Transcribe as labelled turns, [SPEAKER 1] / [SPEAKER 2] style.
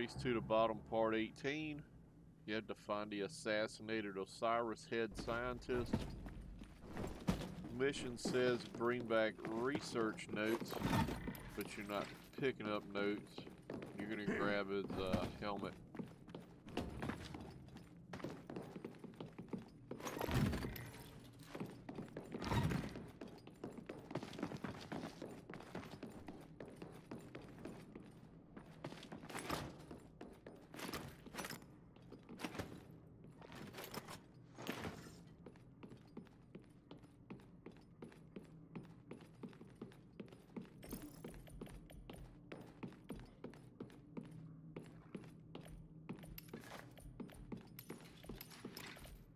[SPEAKER 1] race to the bottom part 18. You had to find the assassinated Osiris head scientist. Mission says bring back research notes, but you're not picking up notes. You're gonna grab his uh, helmet